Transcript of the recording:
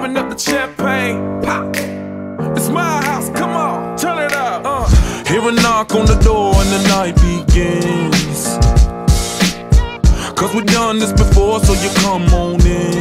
open up the champagne, pop. It's my house, come on, turn it up. Uh. Hear a knock on the door and the night begins. Cause we done this before, so you come on in.